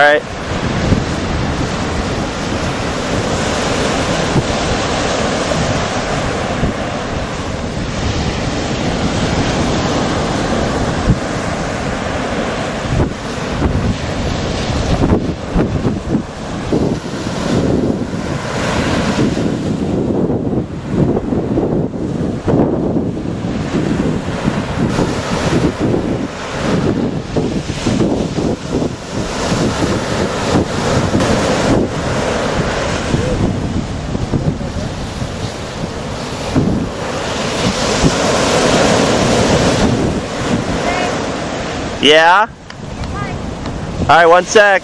right. Yeah? Alright, one sec.